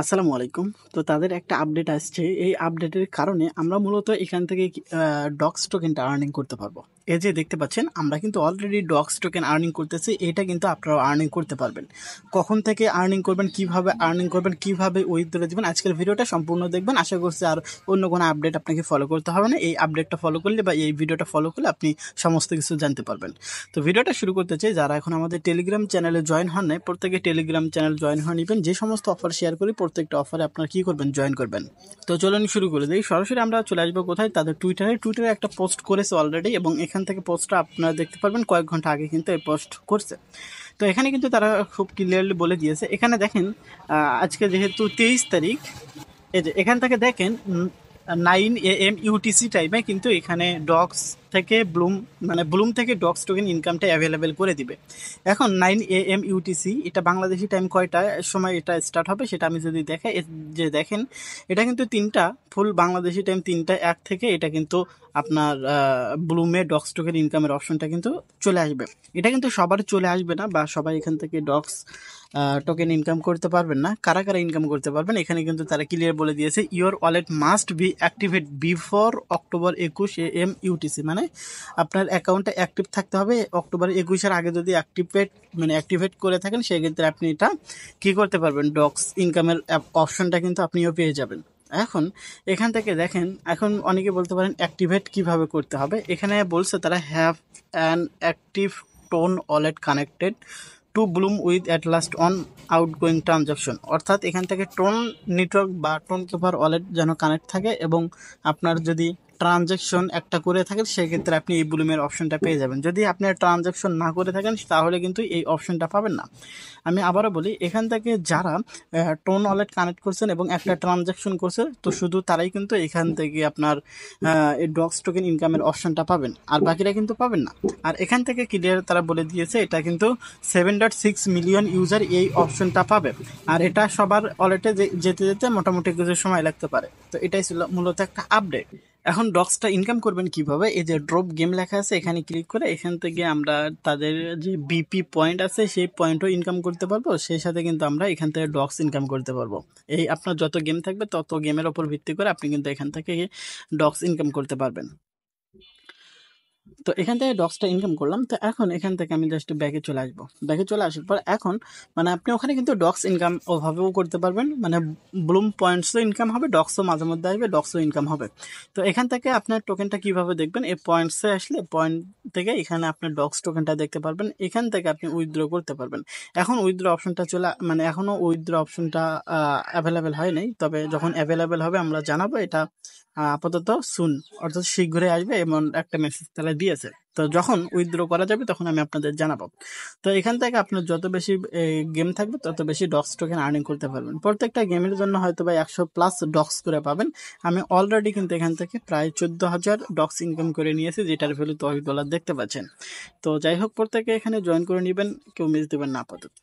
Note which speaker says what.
Speaker 1: আসসালামু আলাইকুম। তো তাদের একটা আপডেট আসছে। এই আপডেটের কারণে আমরা মূলত এখান থেকে ডক্স টোকেনটা আর্নিং করতে পারব। এই যে দেখতে পাচ্ছেন, আমরা কিন্তু অলরেডি ডক্স টোকেন আর্নিং করতেছি। এটা কিন্তু আপনারা আর্নিং করতে পারবেন। কখন থেকে আর্নিং করবেন, কীভাবে আর্নিং করবেন, কীভাবে উইথড্র দেবেন, আজকের ভিডিওটা সম্পূর্ণ দেখবেন। আশা করছি আর অন্য কোনো আপডেট আপনাকে ফলো করতে হবে না। এই আপডেটটা ফলো করলে বা এই ভিডিওটা ফলো করলে আপনি সমস্ত কিছু জানতে পারবেন। তো ভিডিওটা শুরু করতে চাই। যারা এখন আমাদের টেলিগ্রাম চ্যানেলে জয়েন হন নাই, প্রত্যেকে টেলিগ্রাম চ্যানেল জয়েন হয়ে নেবেন। যে সমস্ত অফার শেয়ার করি প্রত্যেকটা অফারে আপনারা কী করবেন? জয়েন করবেন। তো চলুন শুরু করে দিই। সরাসরি আমরা চলে আসব কোথায়? তাদের টুইটারে টুইটারে একটা পোস্ট করেছে অলরেডি এবং এখান থেকে পোস্টটা আপনারা দেখতে পারবেন। কয়েক ঘণ্টা আগে কিন্তু এই পোস্ট করছে। তো এখানে কিন্তু তারা খুব ক্লিয়ারলি বলে দিয়েছে। এখানে দেখেন আজকে যেহেতু তেইশ তারিখ এখান থেকে দেখেন নাইন এ এম ইউটিসি টাইমে কিন্তু এখানে ডক্স থেকে ব্লুম মানে ব্লুম থেকে ডক্স টোকেন ইনকামটা অ্যাভেলেবেল করে দিবে। এখন নাইন এ এম ইউটিসি এটা বাংলাদেশি টাইম কয়টা সময় এটা স্টার্ট হবে সেটা আমি যদি দেখাই যে দেখেন, এটা কিন্তু তিনটা ফুল বাংলাদেশি টাইম তিনটা, এক থেকে এটা কিন্তু আপনার ব্লুমে ডক্স টোকেন ইনকামের অপশনটা কিন্তু চলে আসবে। এটা কিন্তু সবার চলে আসবে না বা সবাই এখান থেকে ডক্স টোকেন ইনকাম করতে পারবেন না। কারা কারা ইনকাম করতে পারবেন, এখানে কিন্তু তারা ক্লিয়ার বলে দিয়েছে your wallet must be activate before October একুশ এ এম ইউটিসি মানে আপনার অ্যাকাউন্টে অ্যাক্টিভ থাকতে হবে। অক্টোবর একুশের আগে যদি অ্যাক্টিভেট মানে অ্যাক্টিভেট করে থাকেন, সেক্ষেত্রে আপনি এটা কী করতে পারবেন? ডক্স ইনকামের অপশনটা কিন্তু আপনিও পেয়ে যাবেন। এখন এখান থেকে দেখেন, এখন অনেকে বলতে পারেন অ্যাক্টিভেট কীভাবে করতে হবে? এখানে বলছে তারা have an active TON wallet connected to Blum with at least one outgoing transaction অর্থাৎ এখান থেকে টোন নেটওয়ার্ক বা টোন কেপার ওয়ালেট যেন কানেক্ট থাকে এবং আপনার যদি ট্রানজ্যাকশন একটা করে থাকেন, সেক্ষেত্রে আপনি এই ব্লুমের অপশনটা পেয়ে যাবেন। যদি আপনি ট্রানজ্যাকশন না করে থাকেন, তাহলে কিন্তু এই অপশনটা পাবেন না। আমি আবারও বলি, এখান থেকে যারা টোন ওয়ালেট কানেক্ট করছেন এবং একটা ট্রানজ্যাকশন করছে তো শুধু তারাই কিন্তু এখান থেকে আপনার এই ডক্স টোকেন ইনকামের অপশনটা পাবেন, আর বাকিরা কিন্তু পাবেন না। আর এখান থেকে ক্লিয়ার তারা বলে দিয়েছে, এটা কিন্তু seven dot six million user এই অপশনটা পাবে। আর এটা সবার ওয়ালেটে যেতে যেতে মোটামুটি কিছু সময় লাগতে পারে। তো এটাই ছিল মূলত একটা আপডেট এখন ডক্সটা ইনকাম করবেন কীভাবে? এই যে ড্রপ গেম লেখা আছে, এখানে ক্লিক করে এখান থেকে আমরা তাদের যে বিপি পয়েন্ট আছে, সেই পয়েন্টও ইনকাম করতে পারব। সেই সাথে কিন্তু আমরা এখান থেকে ডক্স ইনকাম করতে পারব। এই আপনার যত গেম থাকবে, তত গেমের ওপর ভিত্তি করে আপনি কিন্তু এখান থেকে ডক্স ইনকাম করতে পারবেন। তো এখান থেকে ডক্সটা ইনকাম করলাম। তো এখন এখান থেকে আমি জাস্ট ব্যাগে চলে আসব। ব্যাগে চলে আসার পর এখন মানে আপনি ওখানে কিন্তু ডক্স ইনকাম ওভাবেও করতে পারবেন। মানে ব্লুম পয়েন্টসও ইনকাম হবে ডক্সও মাঝে মধ্যে আসবে ডক্সও ইনকাম হবে। তো এখান থেকে আপনার টোকেনটা কীভাবে দেখবেন? এই পয়েন্টসে আসলে পয়েন্ট থেকে এখানে আপনার ডক্স টোকেনটা দেখতে পারবেন। এখান থেকে আপনি উইথড্র করতে পারবেন। এখন উইথড্র অপশনটা চলে মানে এখনও উইথড্র অপশনটা অ্যাভেলেবেল হয় নাই। তবে যখন অ্যাভেলেবেল হবে আমরা জানাব। এটা আপাতত সুন অর্থাৎ শীঘ্রই আসবে এমন একটা মেসেজ তারা দিয়েছে। তো যখন উইথড্র করা যাবে, তখন আমি আপনাদের জানাব। তো এখান থেকে আপনার যত বেশি গেম থাকবে, তত বেশি ডক্স টোকেন আর্নিং করতে পারবেন। প্রত্যেকটা গেমের জন্য হয়তো বা একশো প্লাস ডক্স করে পাবেন। আমি অলরেডি কিন্তু এখান থেকে প্রায় চোদ্দ হাজার ডক্স ইনকাম করে নিয়েছি, যেটার ভ্যালু দশ ডলার দেখতে পাচ্ছেন। তো যাই হোক, প্রত্যেকে এখানে জয়েন করে নেবেন, কেউ মিস দেবেন না, আপাতত।